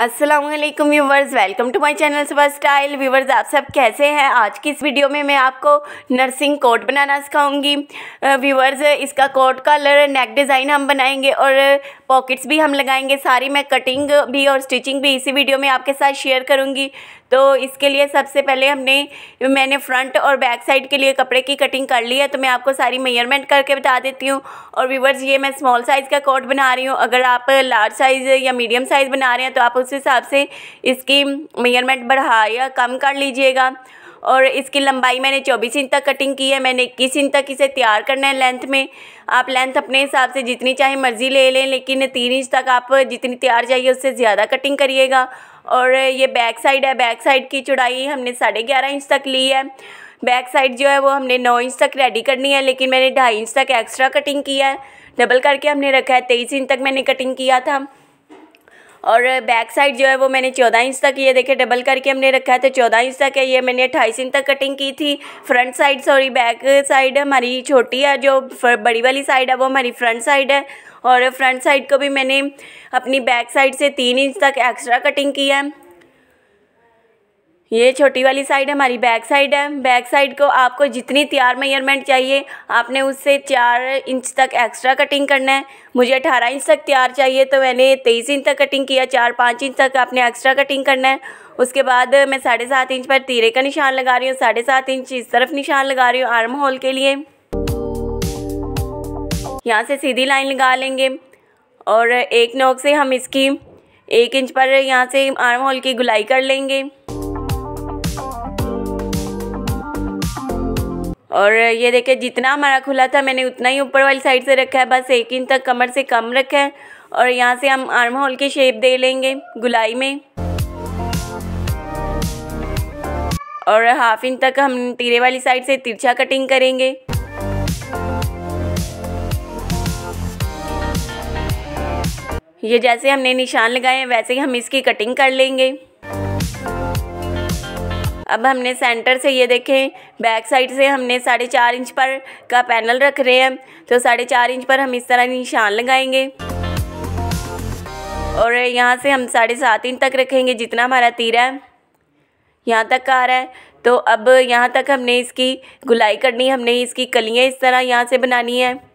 Aslam viewers welcome to my channel सुबह style viewers आप सब कैसे हैं? आज की इस वीडियो में मैं आपको नर्सिंग कोट बनाना सिखाऊँगी। व्यूवर्स इसका कोट कलर नेक डिज़ाइन हम बनाएँगे और पॉकेट्स भी हम लगाएँगे। सारी मैं कटिंग भी और स्टिचिंग भी इसी वीडियो में आपके साथ शेयर करूँगी। तो इसके लिए सबसे पहले हमने, मैंने फ्रंट और बैक साइड के लिए कपड़े की कटिंग कर ली है तो मैं आपको सारी मेयरमेंट करके बता देती हूँ। और व्यूवर्स ये मैं स्मॉल साइज़ का कोट बना रही हूँ। अगर आप लार्ज साइज़ या मीडियम साइज़ बना रहे हैं तो आप उस हिसाब से इसकी मेयरमेंट बढ़ा या कम कर लीजिएगा। और इसकी लंबाई मैंने चौबीस इंच तक कटिंग की है। मैंने इक्कीस इंच तक इसे तैयार करना है लेंथ में। आप लेंथ अपने हिसाब से जितनी चाहे मर्ज़ी ले लें, लेकिन तीन इंच तक आप जितनी तैयार चाहिए उससे ज़्यादा कटिंग करिएगा। और ये बैक साइड है। बैक साइड की चौड़ाई हमने साढ़े ग्यारह इंच तक ली है। बैक साइड जो है वो हमने नौ इंच तक रेडी करनी है, लेकिन मैंने ढाई इंच तक एक्स्ट्रा कटिंग किया है। डबल करके हमने रखा है। तेईस इंच तक मैंने कटिंग किया था। और बैक साइड जो है वो मैंने चौदह इंच तक ये देखे डबल करके हमने रखा है तो चौदह इंच तक है, ये मैंने अट्ठाईस इंच तक कटिंग की थी। Front side sorry back side हमारी छोटी है, जो बड़ी वाली साइड है, वो हमारी फ्रंट साइड है। और फ्रंट साइड को भी मैंने अपनी बैक साइड से तीन इंच तक एक्स्ट्रा कटिंग की है। ये छोटी वाली साइड हमारी बैक साइड है। बैक साइड को आपको जितनी तैयार मेयरमेंट चाहिए, आपने उससे चार इंच तक एक्स्ट्रा कटिंग करना है। मुझे अठारह इंच तक तैयार चाहिए तो मैंने तेईस इंच तक कटिंग किया, चार पाँच इंच तक आपने एक्स्ट्रा कटिंग करना है। उसके बाद मैं साढ़े सात इंच पर तीरे का निशान लगा रही हूँ, साढ़े सात इंच इस तरफ़ निशान लगा रही हूँ आर्म होल के लिए। यहाँ से सीधी लाइन लगा लेंगे और एक नोक से हम इसकी एक इंच पर यहाँ से आर्म होल की गुलाई कर लेंगे। और ये देखिए जितना हमारा खुला था, मैंने उतना ही ऊपर वाली साइड से रखा है, बस एक इंच तक कमर से कम रखा है। और यहाँ से हम आर्म होल की शेप दे लेंगे गुलाई में। और हाफ़ इंच तक हम तीरे वाली साइड से तिरछा कटिंग करेंगे। ये जैसे हमने निशान लगाए हैं वैसे ही हम इसकी कटिंग कर लेंगे। अब हमने सेंटर से ये देखें बैक साइड से हमने साढ़े चार इंच पर का पैनल रख रहे हैं। तो साढ़े चार इंच पर हम इस तरह निशान लगाएँगे। और यहाँ से हम साढ़े सात इंच तक रखेंगे जितना हमारा तीरा है। यहाँ तक का आ रहा है। तो अब यहाँ तक हमने इसकी गुलाई करनी हमने इसकी कलियाँ इस तरह यहाँ से बनानी है।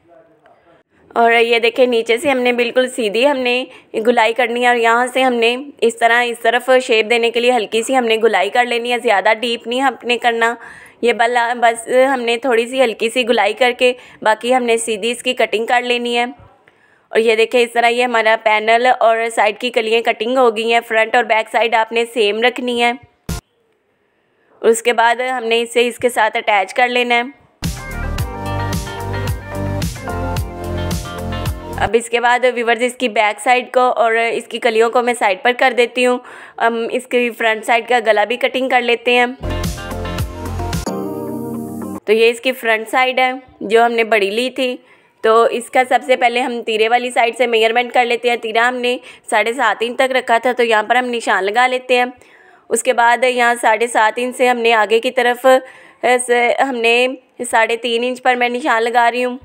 और ये देखें नीचे से हमने बिल्कुल सीधी हमने गुलाई करनी है और यहाँ से हमने इस तरह, इस तरफ़ शेप देने के लिए हल्की सी हमने गुलाई कर लेनी है। ज़्यादा डीप नहीं हमने करना। ये बला, बस हमने थोड़ी सी हल्की सी गुलाई करके बाकी हमने सीधी इसकी कटिंग कर लेनी है। और ये देखें इस तरह ये हमारा पैनल और साइड की कलियाँ कटिंग हो गई हैं। फ्रंट और बैक साइड आपने सेम रखनी है। उसके बाद हमने इसे इसके साथ अटैच कर लेना है। अब इसके बाद विवर्स इसकी बैक साइड को और इसकी कलियों को मैं साइड पर कर देती हूँ। हम इसकी फ्रंट साइड का गला भी कटिंग कर लेते हैं। तो ये इसकी फ्रंट साइड है, जो हमने बड़ी ली थी। तो इसका सबसे पहले हम तीरे वाली साइड से मेयरमेंट कर लेते हैं। तीरा हमने साढ़े सात इंच तक रखा था तो यहाँ पर हम निशान लगा लेते हैं। उसके बाद यहाँ साढ़े सात इंच से हमने आगे की तरफ़ हमने साढ़े तीन इंच पर मैं निशान लगा रही हूँ।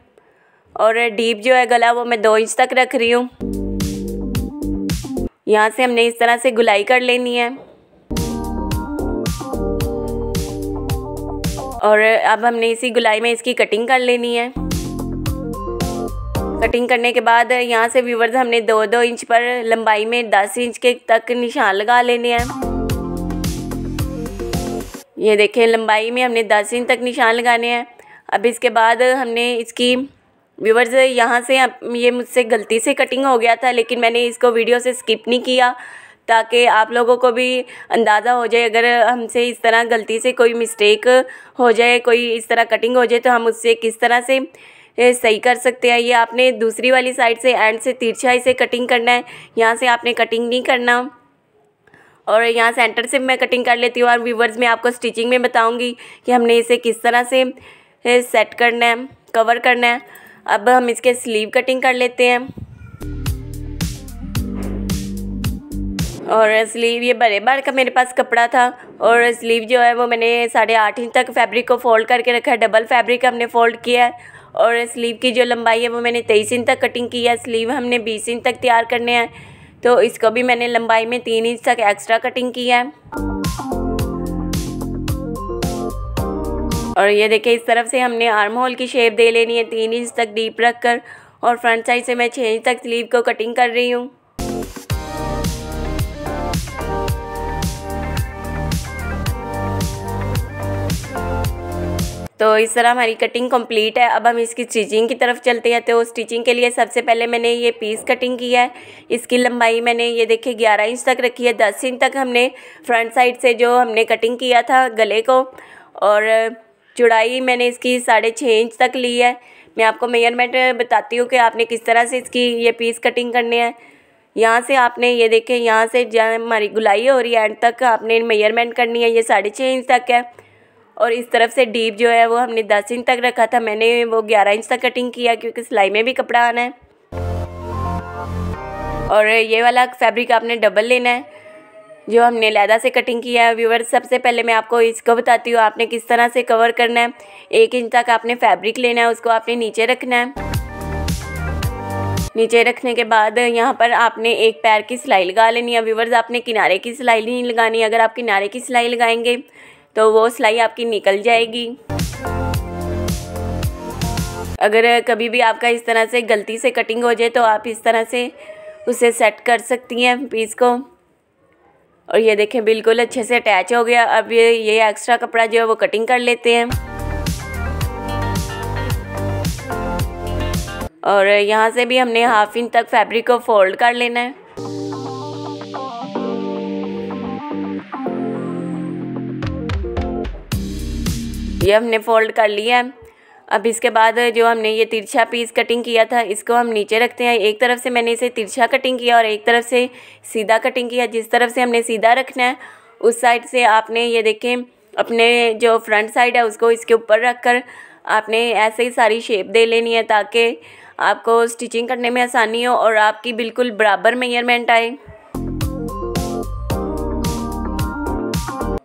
और डीप जो है गला, वो मैं दो इंच तक रख रही हूँ। यहाँ से हमने इस तरह से गुलाई कर लेनी है। और अब हमने इसी गुलाई में इसकी कटिंग कर लेनी है। कटिंग करने के बाद यहाँ से व्यूवर्स हमने दो दो इंच पर लंबाई में दस इंच के तक निशान लगा लेने हैं। ये देखें, लंबाई में हमने दस इंच तक निशान लगाने हैं। अब इसके बाद हमने इसकी व्यूवर्स यहाँ से ये मुझसे गलती से कटिंग हो गया था, लेकिन मैंने इसको वीडियो से स्किप नहीं किया, ताकि आप लोगों को भी अंदाज़ा हो जाए, अगर हमसे इस तरह गलती से कोई मिस्टेक हो जाए, कोई इस तरह कटिंग हो जाए तो हम उससे किस तरह से सही कर सकते हैं? ये आपने दूसरी वाली साइड से एंड से तिरछा इसे कटिंग करना है, यहाँ से आपने कटिंग नहीं करना। और यहाँ सेंटर से मैं कटिंग कर लेती हूँ, और व्यूवर्स में आपको स्टिचिंग में बताऊँगी कि हमने इसे किस तरह से सेट करना है कवर करना है। अब हम इसके स्लीव कटिंग कर लेते हैं। और स्लीव ये बड़े बार का मेरे पास कपड़ा था और स्लीव जो है वो मैंने साढ़े आठ इंच तक फैब्रिक को फोल्ड करके रखा है। डबल फैब्रिक हमने फोल्ड किया है और स्लीव की जो लंबाई है वो मैंने तेईस इंच तक कटिंग की है। स्लीव हमने बीस इंच तक तैयार करने हैं। तो इसको भी मैंने लंबाई में तीन इंच तक एक्स्ट्रा कटिंग की है। और ये देखिए, इस तरफ़ से हमने आर्म होल की शेप दे लेनी है, तीन इंच तक डीप रख कर और फ्रंट साइड से मैं छः इंच तक स्लीव को कटिंग कर रही हूँ। तो इस तरह हमारी कटिंग कंप्लीट है। अब हम इसकी स्टिचिंग की तरफ़ चलते हैं। तो स्टिचिंग के लिए सबसे पहले मैंने ये पीस कटिंग किया है। इसकी लंबाई मैंने ये देखिए, ग्यारह इंच तक रखी है। दस इंच तक हमने फ्रंट साइड से जो हमने कटिंग किया था गले को और चौड़ाई मैंने इसकी साढ़े छः इंच तक ली है। मैं आपको मेज़रमेंट बताती हूँ कि आपने किस तरह से इसकी ये पीस कटिंग करनी है। यहाँ से आपने ये देखें, यहाँ से जहाँ हमारी गुलाई हो रही है एंड तक आपने मेज़रमेंट करनी है, ये साढ़े छः इंच तक है। और इस तरफ़ से डीप जो है वो हमने दस इंच तक रखा था, मैंने वो ग्यारह इंच तक कटिंग किया क्योंकि सिलाई में भी कपड़ा आना है। और ये वाला फैब्रिक आपने डबल लेना है। जो हमने लैदा से कटिंग किया है व्यूवर सबसे पहले मैं आपको इसको बताती हूँ, आपने किस तरह से कवर करना है। एक इंच तक आपने फैब्रिक लेना है, उसको आपने नीचे रखना है। नीचे रखने के बाद यहाँ पर आपने एक पैर की सिलाई लगा लेनी है। व्यूवर्स आपने किनारे की सिलाई नहीं लगानी अगर आप किनारे की सिलाई लगाएँगे तो वो सिलाई आपकी निकल जाएगी। अगर कभी भी आपका इस तरह से गलती से कटिंग हो जाए तो आप इस तरह से उसे सेट कर सकती हैं पीस को। और ये देखें, बिल्कुल अच्छे से अटैच हो गया। अब ये ये एक्स्ट्रा कपड़ा जो है, वो कटिंग कर लेते हैं। और यहाँ से भी हमने हाफ़ इंच तक फैब्रिक को फोल्ड कर लेना है। ये हमने फोल्ड कर लिया है। अब इसके बाद जो हमने ये तिरछा पीस कटिंग किया था, इसको हम नीचे रखते हैं। एक तरफ़ से मैंने इसे तिरछा कटिंग किया और एक तरफ़ से सीधा कटिंग किया। जिस तरफ़ से हमने सीधा रखना है, उस साइड से आपने ये देखें, अपने जो फ्रंट साइड है, उसको इसके ऊपर रख कर आपने ऐसे ही सारी शेप दे लेनी है ताकि आपको स्टिचिंग करने में आसानी हो और आपकी बिल्कुल बराबर मेज़रमेंट आए।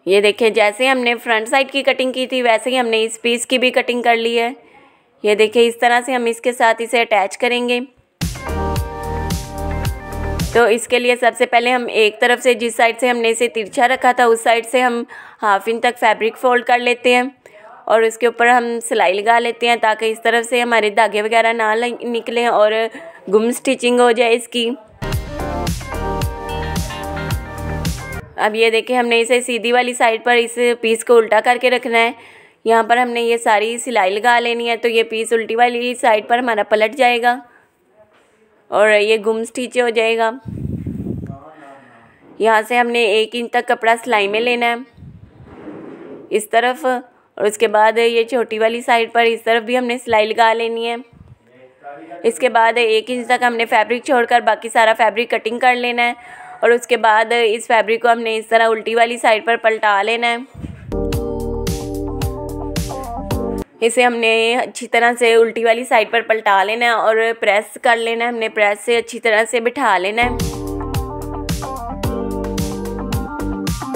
ये देखें, जैसे हमने फ्रंट साइड की कटिंग की थी, वैसे ही हमने इस पीस की भी कटिंग कर ली है। ये देखें, इस तरह से हम इसके साथ इसे अटैच करेंगे। तो इसके लिए सबसे पहले हम एक तरफ़ से जिस साइड से हमने इसे तिरछा रखा था, उस साइड से हम हाफ़ इंच तक फैब्रिक फोल्ड कर लेते हैं और उसके ऊपर हम सिलाई लगा लेते हैं ताकि इस तरफ़ से हमारे धागे वगैरह ना निकलें और गुम स्टिचिंग हो जाए इसकी। अब ये देखें हमने इसे सीधी वाली साइड पर इस पीस को उल्टा करके रखना है। यहाँ पर हमने ये सारी सिलाई लगा लेनी है तो ये पीस उल्टी वाली साइड पर हमारा पलट जाएगा और ये गुम स्टिच हो जाएगा। यहाँ से हमने एक इंच तक कपड़ा सिलाई में लेना है। इस तरफ़ और उसके बाद ये छोटी वाली साइड पर इस तरफ़ भी हमने सिलाई लगा लेनी है। इसके बाद एक इंच तक हमने फैब्रिक छोड़कर बाकी सारा फैब्रिक कटिंग कर लेना है। और उसके बाद इस फैब्रिक को हमने इस तरह उल्टी वाली साइड पर पलटा लेना है। इसे हमने अच्छी तरह से उल्टी वाली साइड पर पलटा लेना है और प्रेस कर लेना है। हमने प्रेस से अच्छी तरह से बिठा लेना है।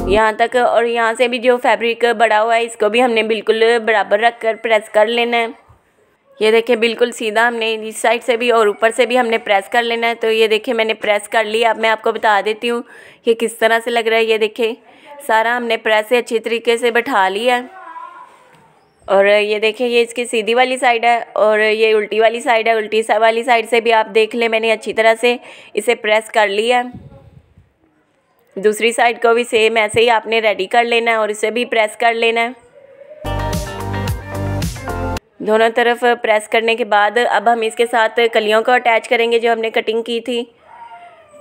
यहाँ तक और यहाँ से भी जो फैब्रिक बड़ा हुआ है, इसको भी हमने बिल्कुल बराबर रख कर प्रेस कर लेना है। ये देखिए, बिल्कुल सीधा हमने इस साइड से भी और ऊपर से भी हमने प्रेस कर लेना है। तो ये देखिए, मैंने प्रेस कर लिया अब मैं आपको बता देती हूँ कि किस तरह से लग रहा है। ये देखिए, सारा हमने प्रेस अच्छी तरीके से बैठा लिया है। और ये देखिए, ये इसकी सीधी वाली साइड है और ये उल्टी वाली साइड है। उल्टी सा वाली साइड से भी आप देख लें, मैंने अच्छी तरह से इसे प्रेस कर लिया दूसरी साइड को भी सेम ऐसे ही आपने रेडी कर लेना है और इसे भी प्रेस कर लेना है। दोनों तरफ़ प्रेस करने के बाद अब हम इसके साथ कलियों को अटैच करेंगे जो हमने कटिंग की थी।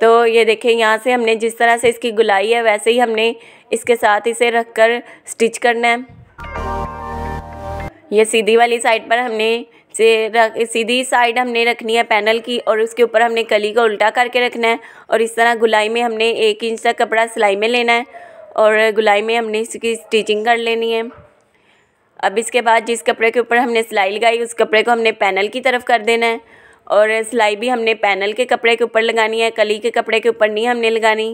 तो ये देखें यहाँ से हमने जिस तरह से इसकी गुलाई है, वैसे ही हमने इसके साथ इसे रख कर स्टिच करना है। ये सीधी वाली साइड पर हमने से रख, सीधी साइड हमने रखनी है पैनल की, और उसके ऊपर हमने कली को उल्टा करके रखना है, और इस तरह गुलाई में हमने एक इंच तक कपड़ा सिलाई में लेना है, और गुलाई में हमने इसकी स्टिचिंग कर लेनी है। अब इसके बाद जिस कपड़े के ऊपर हमने सिलाई लगाई, उस कपड़े को हमने पैनल की तरफ़ कर देना है। और सिलाई भी हमने पैनल के कपड़े के ऊपर लगानी है, कली के कपड़े के ऊपर नहीं हमने लगानी।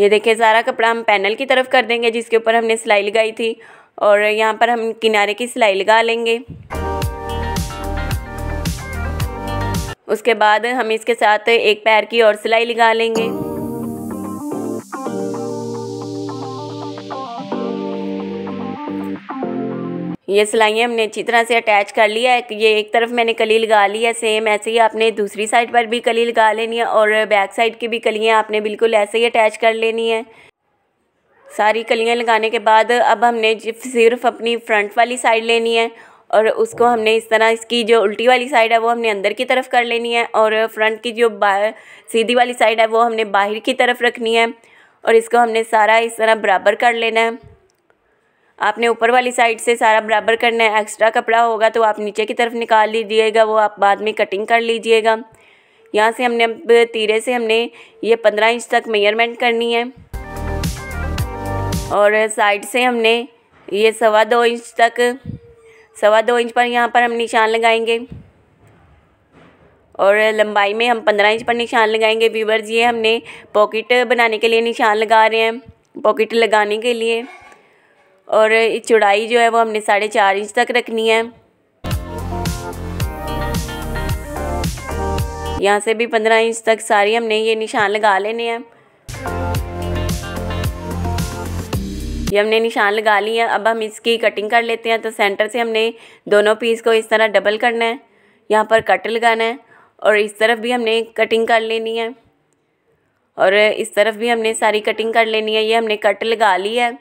ये देखिए, सारा कपड़ा हम पैनल की तरफ़ कर देंगे, जिसके ऊपर हमने सिलाई लगाई थी। और यहाँ पर हम किनारे की सिलाई लगा लेंगे। उसके बाद हम इसके साथ एक पैर की और सिलाई लगा लेंगे। ये सिलाइयाँ हमने अच्छी तरह से अटैच कर लिया है। ये एक तरफ़ मैंने कली लगा ली है सेम ऐसे ही आपने दूसरी साइड पर भी कली लगा लेनी है और बैक साइड की भी कलियाँ आपने बिल्कुल ऐसे ही अटैच कर लेनी है। सारी कलियाँ लगाने के बाद अब हमने सिर्फ़ अपनी फ्रंट वाली साइड लेनी है और उसको हमने इस तरह इसकी जो उल्टी वाली साइड है वो हमने अंदर की तरफ़ कर लेनी है और फ्रंट की जो सीधी वाली साइड है वो हमने बाहर की तरफ़ रखनी है और इसको हमने सारा इस तरह बराबर कर लेना है। आपने ऊपर वाली साइड से सारा बराबर करना है एक्स्ट्रा कपड़ा होगा तो आप नीचे की तरफ़ निकाल लीजिएगा, वो आप बाद में कटिंग कर लीजिएगा। यहाँ से हमने अब तीरे से हमने ये पंद्रह इंच तक मेयरमेंट करनी है। और साइड से हमने ये सवा दो इंच तक, सवा दो इंच पर यहाँ पर हम निशान लगाएँगे। और लंबाई में हम पंद्रह इंच पर निशान लगाएँगे। व्यूवर्स ये हमने पॉकेट बनाने के लिए निशान लगा रहे हैं पॉकेट लगाने के लिए। और चौड़ाई जो है वो हमने साढ़े चार इंच तक रखनी है। यहाँ से भी पंद्रह इंच तक सारी हमने ये निशान लगा लेने हैं। ये हमने निशान लगा लिया अब हम इसकी कटिंग कर लेते हैं। तो सेंटर से हमने दोनों पीस को इस तरह डबल करना है। यहाँ पर कट लगाना है और इस तरफ़ भी हमने कटिंग कर लेनी है। और इस तरफ़ भी हमने सारी कटिंग कर लेनी है। ये हमने कट लगा ली है।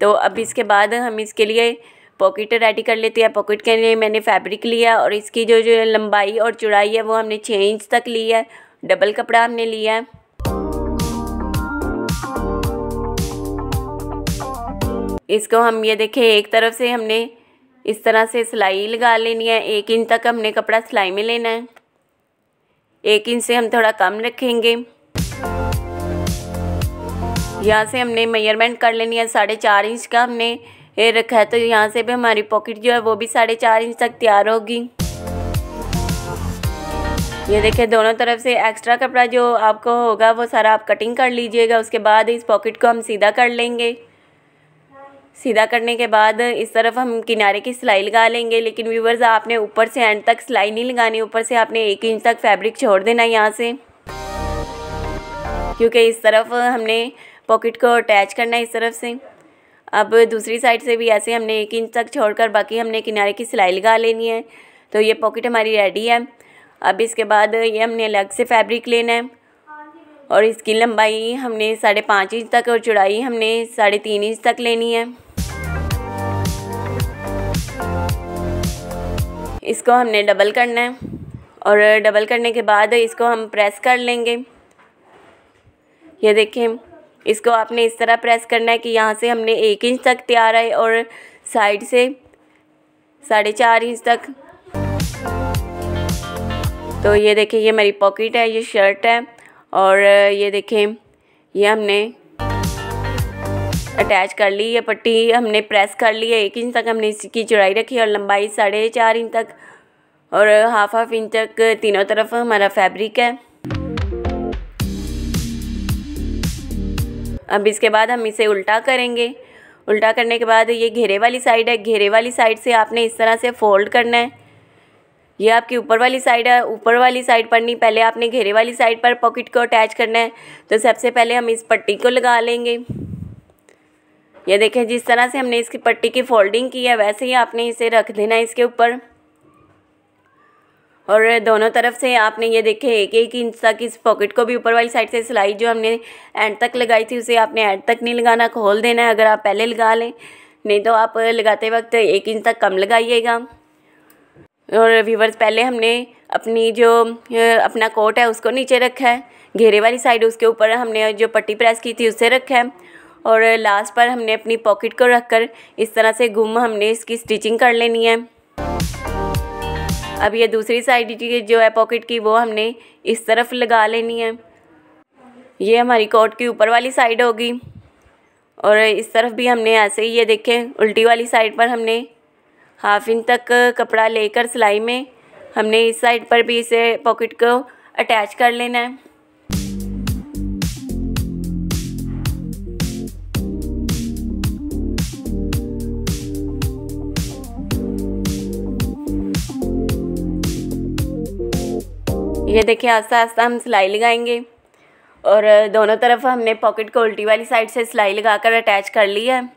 तो अब इसके बाद हम इसके लिए पॉकेट रेडी कर लेते हैं। पॉकेट के लिए मैंने फैब्रिक लिया और इसकी जो जो लंबाई और चौड़ाई है वो हमने छः इंच तक ली है। डबल कपड़ा हमने लिया है। इसको हम ये देखें, एक तरफ़ से हमने इस तरह से सिलाई लगा लेनी है। एक इंच तक हमने कपड़ा सिलाई में लेना है। एक इंच से हम थोड़ा कम रखेंगे। यहाँ से हमने मेज़रमेंट कर लेनी है, साढ़े चार इंच का हमने ये रखा है तो यहाँ से भी हमारी पॉकेट जो है वो भी साढ़े चार इंच तक तैयार होगी। ये देखिए, दोनों तरफ़ से एक्स्ट्रा कपड़ा जो आपको होगा, वो सारा आप कटिंग कर लीजिएगा, उसके बाद इस पॉकेट को हम सीधा कर लेंगे। सीधा करने के बाद इस तरफ़ हम किनारे की सिलाई लगा लेंगे, लेकिन व्यूवर्स आपने ऊपर से एंड तक सिलाई नहीं लगानी, ऊपर से आपने एक इंच तक फैब्रिक छोड़ देना यहाँ से। क्योंकि इस तरफ़ हमने पॉकेट को अटैच करना है इस तरफ़ से। अब दूसरी साइड से भी ऐसे हमने एक इंच तक छोड़कर बाकी हमने किनारे की सिलाई लगा लेनी है। तो ये पॉकेट हमारी रेडी है। अब इसके बाद ये हमने अलग से फैब्रिक लेना है। और इसकी लंबाई हमने साढ़े पाँच इंच तक और चौड़ाई हमने साढ़े तीन इंच तक लेनी है। इसको हमने डबल करना है। और डबल करने के बाद इसको हम प्रेस कर लेंगे। ये देखें इसको आपने इस तरह प्रेस करना है कि यहाँ से हमने एक इंच तक तैयार है और साइड से साढ़े चार इंच तक। तो ये देखें ये मेरी पॉकेट है, ये शर्ट है और ये देखें ये हमने अटैच कर ली, ये पट्टी हमने प्रेस कर ली है। एक इंच तक हमने इसकी चौड़ाई रखी और लंबाई साढ़े चार इंच तक और हाफ़ हाफ़ इंच तक, तीनों तरफ़ हमारा फैब्रिक है। अब इसके बाद हम इसे उल्टा करेंगे। उल्टा करने के बाद ये घेरे वाली साइड है। घेरे वाली साइड से आपने इस तरह से फोल्ड करना है। ये आपकी ऊपर वाली साइड है। ऊपर वाली साइड पर नहीं, पहले आपने घेरे वाली साइड पर पॉकेट को अटैच करना है। तो सबसे पहले हम इस पट्टी को लगा लेंगे। ये देखें, जिस तरह से हमने इसकी पट्टी की फोल्डिंग की है, वैसे ही आपने इसे रख देना है इसके ऊपर। और दोनों तरफ़ से आपने ये देखे एक एक इंच तक इस पॉकेट को भी ऊपर वाली साइड से सिलाई जो हमने एंड तक लगाई थी, उसे आपने एंड तक नहीं लगाना, खोल देना है, अगर आप पहले लगा लें। नहीं तो आप लगाते वक्त एक इंच तक कम लगाइएगा। और व्यूवर्स पहले हमने अपनी जो अपना कोट है, उसको नीचे रखा है। घेरे वाली साइड उसके ऊपर हमने जो पट्टी प्रेस की थी उससे रखा है। और लास्ट पर हमने अपनी पॉकेट को रख कर इस तरह से गुम हमने इसकी स्टिचिंग कर लेनी है। अब ये दूसरी साइड की जो है पॉकेट की, वो हमने इस तरफ़ लगा लेनी है। ये हमारी कोट की ऊपर वाली साइड होगी। और इस तरफ़ भी हमने ऐसे ही, ये देखें, उल्टी वाली साइड पर हमने हाफ़ इंच तक कपड़ा लेकर सिलाई में हमने इस साइड पर भी इसे पॉकेट को अटैच कर लेना है। ये देखिए आस्ता आस्ता हम सिलाई लगाएँगे। और दोनों तरफ़ हमने पॉकेट को उल्टी वाली साइड से सिलाई लगा कर अटैच कर लिया है।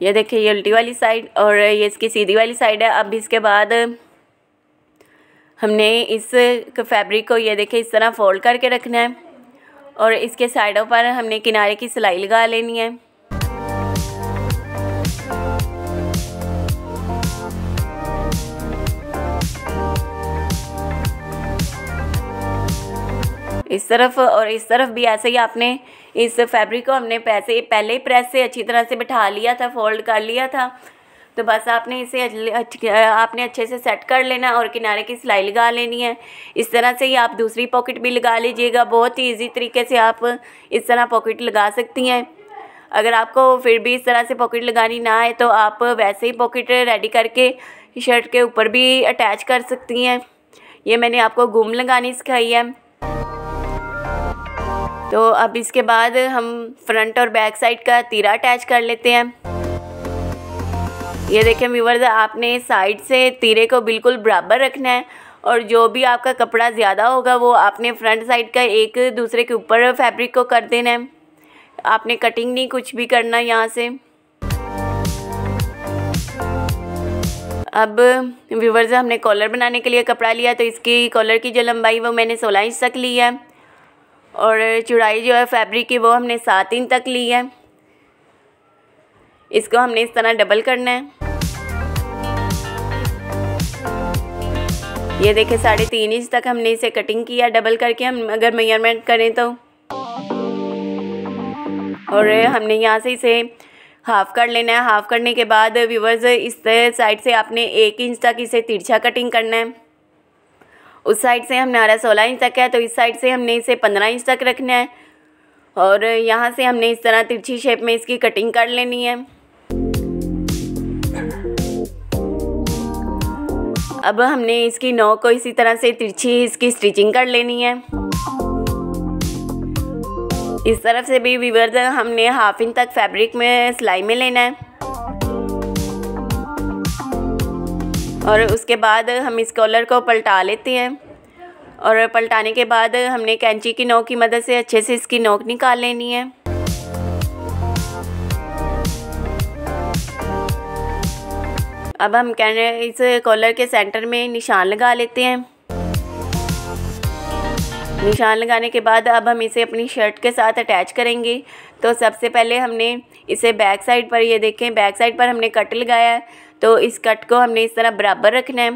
ये देखिए, ये उल्टी वाली साइड और ये इसकी सीधी वाली साइड है। अब इसके बाद हमने इस फैब्रिक को ये देखिए, इस तरह फोल्ड करके रखना है। और इसके साइडों पर हमने किनारे की सिलाई लगा लेनी है। इस तरफ़, और इस तरफ़ भी ऐसे ही आपने इस फैब्रिक को हमने पैसे, पहले ही प्रेस से अच्छी तरह से बिठा लिया था फोल्ड कर लिया था। तो बस आपने इसे आपने अच्छे से सेट कर लेना और किनारे की सिलाई लगा लेनी है। इस तरह से ही आप दूसरी पॉकेट भी लगा लीजिएगा। बहुत ही ईजी तरीके से आप इस तरह पॉकेट लगा सकती हैं। अगर आपको फिर भी इस तरह से पॉकेट लगानी ना आए तो आप वैसे ही पॉकेट रेडी करके शर्ट के ऊपर भी अटैच कर सकती हैं। ये मैंने आपको गुम लगानी सिखाई है। तो अब इसके बाद हम फ्रंट और बैक साइड का तीरा अटैच कर लेते हैं। ये देखें व्यूवर्स आपने साइड से तीरे को बिल्कुल बराबर रखना है और जो भी आपका कपड़ा ज़्यादा होगा, वो आपने फ्रंट साइड का एक दूसरे के ऊपर फैब्रिक को कर देना है। आपने कटिंग नहीं कुछ भी करना यहाँ से। अब व्यूवर्स हमने कॉलर बनाने के लिए कपड़ा लिया तो इसकी कॉलर की जो लंबाई, वो मैंने सोलह इंच तक ली है। और चुड़ाई जो है फैब्रिक की वो हमने सात इंच तक ली है। इसको हमने इस तरह डबल करना है। ये देखें साढ़े तीन इंच तक हमने इसे कटिंग किया, डबल करके हम अगर मेज़रमेंट करें तो। और हमने यहाँ से इसे हाफ़ कर लेना है। हाफ़ करने के बाद व्यूवर्स, इस साइड से आपने एक इंच तक इसे तिरछा कटिंग करना है। उस साइड से हमने हमारा सोलह इंच तक है तो इस साइड से हमने इसे पंद्रह इंच तक रखना है। और यहाँ से हमने इस तरह तिरछी शेप में इसकी कटिंग कर लेनी है। अब हमने इसकी नोक को इसी तरह से तिरछी इसकी स्टिचिंग कर लेनी है। इस तरफ़ से भी वीवर हमने हाफ़ इंच तक फैब्रिक में सिलाई में लेना है। और उसके बाद हम इस कॉलर को पलटा लेते हैं। और पलटाने के बाद हमने कैंची की नोक की मदद से अच्छे से इसकी नोक निकाल लेनी है। अब हम इस कॉलर के सेंटर में निशान लगा लेते हैं। निशान लगाने के बाद अब हम इसे अपनी शर्ट के साथ अटैच करेंगे। तो सबसे पहले हमने इसे बैक साइड पर, ये देखें, बैक साइड पर हमने कट लगाया है। तो इस कट को हमने इस तरह बराबर रखना है।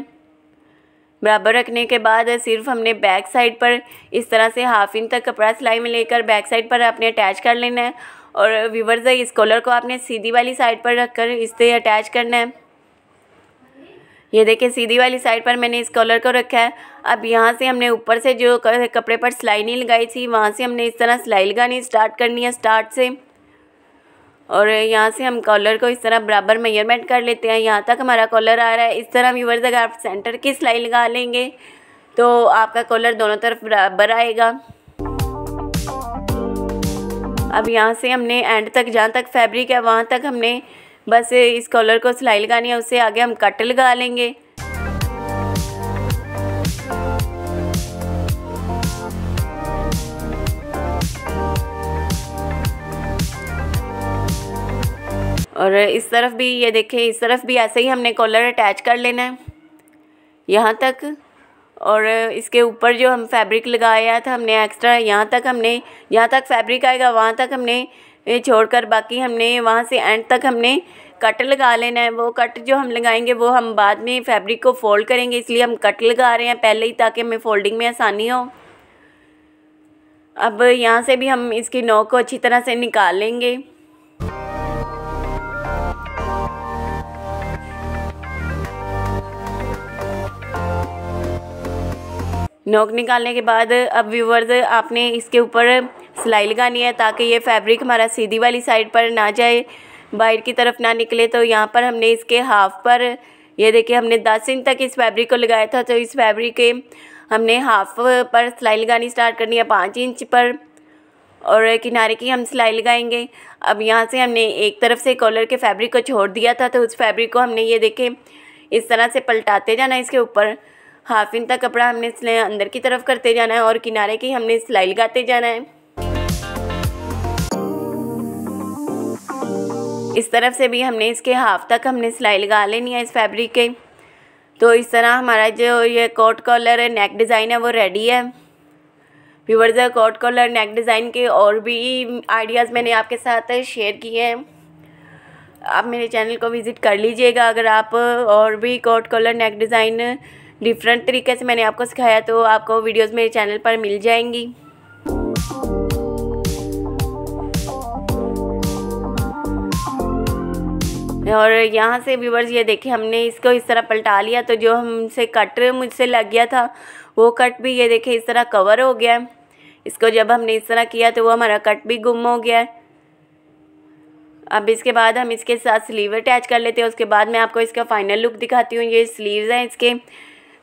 बराबर रखने के बाद सिर्फ़ हमने बैक साइड पर इस तरह से हाफ़ इंच तक कपड़ा सिलाई में लेकर बैक साइड पर आपने अटैच कर लेना है। और व्यूवर्स, इस कॉलर को आपने सीधी वाली साइड पर रखकर इससे अटैच करना है। ये देखिए, सीधी वाली साइड पर मैंने इस कॉलर को रखा है। अब यहाँ से हमने ऊपर से जो कपड़े पर सिलाई नहीं लगाई थी, वहाँ से हमने इस तरह सिलाई लगानी स्टार्ट करनी है, स्टार्ट से। और यहाँ से हम कॉलर को इस तरह बराबर मेज़रमेंट कर लेते हैं। यहाँ तक हमारा कॉलर आ रहा है। इस तरह व्यूवर्स अगर आप सेंटर की सिलाई लगा लेंगे। तो आपका कॉलर दोनों तरफ़ बराबर आएगा। अब यहाँ से हमने एंड तक, जहाँ तक फैब्रिक है, वहाँ तक हमने बस इस कॉलर को सिलाई लगानी है। उससे आगे हम कट लगा लेंगे। और इस तरफ़ भी, ये देखें, इस तरफ़ भी ऐसे ही हमने कॉलर अटैच कर लेना है। यहाँ तक, और इसके ऊपर जो हम फैब्रिक लगाया था, हमने एक्स्ट्रा यहाँ तक हमने, यहाँ तक फैब्रिक आएगा, वहाँ तक हमने छोड़कर बाकी हमने वहाँ से एंड तक हमने कट लगा लेना है। वो कट जो हम लगाएँगे, वो हम बाद में फैब्रिक को फोल्ड करेंगे, इसलिए हम कट लगा रहे हैं पहले ही, ताकि हमें फोल्डिंग में आसानी हो। अब यहाँ से भी हम इसकी नोक को अच्छी तरह से निकाल लेंगे। नोक निकालने के बाद, अब व्यूवर्स आपने इसके ऊपर सिलाई लगानी है ताकि ये फैब्रिक हमारा सीधी वाली साइड पर ना जाए। बाहर की तरफ़ ना निकले तो यहाँ पर हमने इसके हाफ़ पर, ये देखिए हमने दस इंच तक इस फैब्रिक को लगाया था तो इस फैब्रिक के हमने हाफ़ पर सिलाई लगानी स्टार्ट करनी है पाँच इंच पर और किनारे की हम सिलाई लगाएँगे। अब यहाँ से हमने एक तरफ़ से कॉलर के फैब्रिक को छोड़ दिया था तो उस फैब्रिक को हमने ये देखें, इस तरह से पलटाते जाना इसके ऊपर। हाफ़ इंच तक कपड़ा हमने अंदर की तरफ़ करते जाना है और किनारे की हमने सिलाई लगाते जाना है। इस तरफ़ से भी हमने इसके हाफ़ तक हमने सिलाई लगा लेनी है इस फैब्रिक के। तो इस तरह हमारा जो ये कोट कॉलर है, नेक डिज़ाइन है, वो रेडी है। Viewers coat collar, neck design के और भी आइडियाज़ मैंने आपके साथ शेयर किए हैं। आप मेरे चैनल को विज़िट कर लीजिएगा अगर आप और भी coat collar, neck design different तरीके से मैंने आपको सिखाया तो आपको वीडियोस मेरे चैनल पर मिल जाएँगी। और यहाँ से व्यूवर्स ये देखें हमने इसको इस तरह पलटा लिया तो जो हमसे कट मुझसे लग गया था, वो कट भी, ये देखें इस तरह कवर हो गया इसको जब हमने इस तरह किया तो वो हमारा कट भी गुम हो गया अब इसके बाद हम इसके साथ स्लीव अटैच कर लेते हैं, उसके बाद मैं आपको इसका फाइनल लुक दिखाती हूँ। ये स्लीव्स हैं इसके।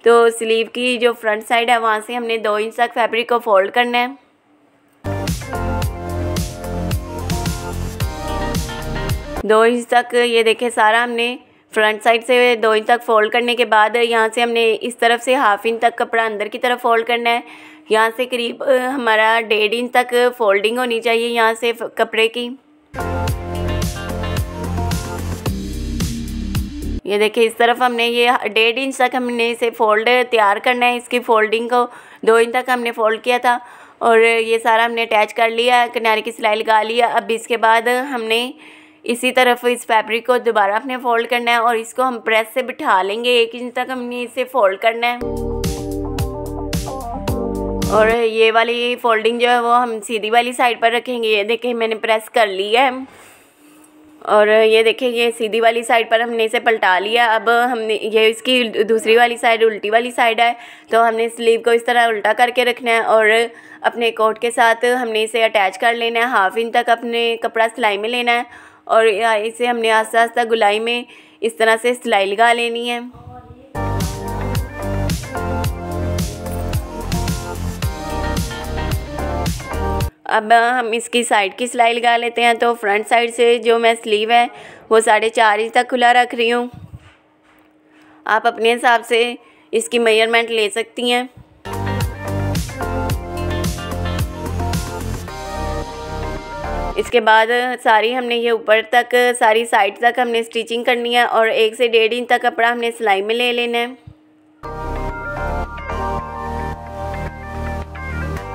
तो स्लीव की जो फ्रंट साइड है, वहाँ से हमने दो इंच तक फैब्रिक को फोल्ड करना है। दो इंच तक, ये देखें, सारा हमने फ्रंट साइड से दो इंच तक फोल्ड करने के बाद यहाँ से हमने इस तरफ़ से हाफ़ इंच तक कपड़ा अंदर की तरफ़ फोल्ड करना है। यहाँ से करीब, हमारा डेढ़ इंच तक फोल्डिंग होनी चाहिए यहाँ से कपड़े की। ये देखिए, इस तरफ़ हमने ये डेढ़ इंच तक हमने इसे फोल्ड तैयार करना है। इसकी फोल्डिंग को दो इंच तक हमने फोल्ड किया था और ये सारा हमने अटैच कर लिया, किनारे की सिलाई लगा लिया अब इसके बाद हमने इसी तरफ़ इस फैब्रिक को दोबारा अपने फोल्ड करना है और इसको हम प्रेस से बिठा लेंगे। एक इंच तक हमने इसे फोल्ड करना है। और ये वाली फोल्डिंग जो है वो हम सीधी वाली साइड पर रखेंगे। ये देखें मैंने प्रेस कर लिया है। और ये देखिए ये सीधी वाली साइड पर हमने इसे पलटा लिया। अब हमने, ये इसकी दूसरी वाली साइड उल्टी वाली साइड है तो हमने स्लीव को इस तरह उल्टा करके रखना है और अपने कोट के साथ हमने इसे अटैच कर लेना है। हाफ़ इंच तक अपने कपड़ा सिलाई में लेना है और इसे हमने आस्ता आस्ता गुलाई में इस तरह से सिलाई लगा लेनी है। अब हम इसकी साइड की सिलाई लगा लेते हैं तो फ्रंट साइड से जो मैं स्लीव है, वो साढ़े चार इंच तक खुला रख रही हूँ। आप अपने हिसाब से इसकी मेज़रमेंट ले सकती हैं। इसके बाद सारी हमने ये ऊपर तक, सारी साइड तक हमने स्टिचिंग करनी है, और एक से डेढ़ इंच तक कपड़ा हमने सिलाई में ले लेना है।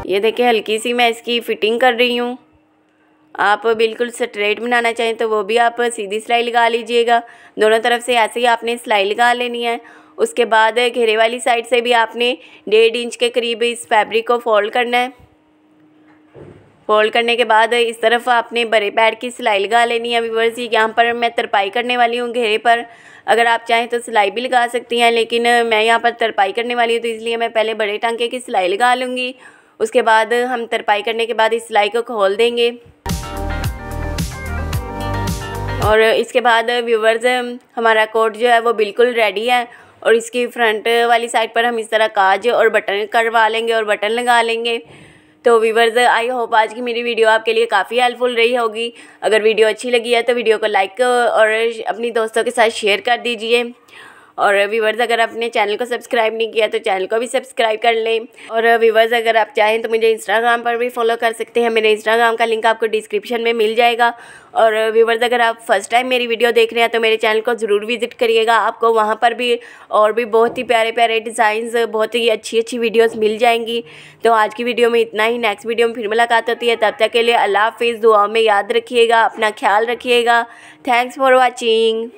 ये देखिए, हल्की सी मैं इसकी फ़िटिंग कर रही हूँ। आप बिल्कुल स्ट्रेट बनाना चाहें तो वो भी आप सीधी सिलाई लगा लीजिएगा। दोनों तरफ़ से ऐसे ही आपने सिलाई लगा लेनी है। उसके बाद घेरे वाली साइड से भी आपने डेढ़ इंच के करीब इस फैब्रिक को फोल्ड करना है। फोल्ड करने के बाद इस तरफ़ आपने बड़े पैड की सिलाई लगा लेनी है। व्यूवर्स यहाँ पर मैं तरपाई करने वाली हूँ घेरे पर। अगर आप चाहें तो सिलाई भी लगा सकती हैं, लेकिन मैं यहाँ पर तरपाई करने वाली हूँ तो इसलिए मैं पहले बड़े टांके की सिलाई लगा लूँगी। उसके बाद हम तरपाई करने के बाद इस सिलाई को खोल देंगे। और इसके बाद व्यूवर्स हमारा कोट जो है वो बिल्कुल रेडी है और इसकी फ्रंट वाली साइड पर हम इस तरह काज और बटन करवा लेंगे और बटन लगा लेंगे। तो व्यूवर्स आई होप आज की मेरी वीडियो आपके लिए काफ़ी हेल्पफुल रही होगी। अगर वीडियो अच्छी लगी है तो वीडियो को लाइक और अपनी दोस्तों के साथ शेयर कर दीजिए। और व्यूवर्स अगर आपने चैनल को सब्सक्राइब नहीं किया तो चैनल को भी सब्सक्राइब कर लें। और व्यूवर्स अगर आप चाहें तो मुझे इंस्टाग्राम पर भी फॉलो कर सकते हैं। मेरे इंस्टाग्राम का लिंक आपको डिस्क्रिप्शन में मिल जाएगा। और व्यूवर्स अगर आप फ़र्स्ट टाइम मेरी वीडियो देख रहे हैं तो मेरे चैनल को ज़रूर विज़िट करिएगा। आपको वहाँ पर भी और भी बहुत ही प्यारे प्यारे डिज़ाइंस बहुत ही अच्छी अच्छी वीडियोज़ मिल जाएँगी। तो आज की वीडियो में इतना ही। नेक्स्ट वीडियो में फिर मुलाकात होती है। तब तक के लिए अल्लाह हाफिज़। दुआ में याद रखिएगा, अपना ख्याल रखिएगा। Thanks for watching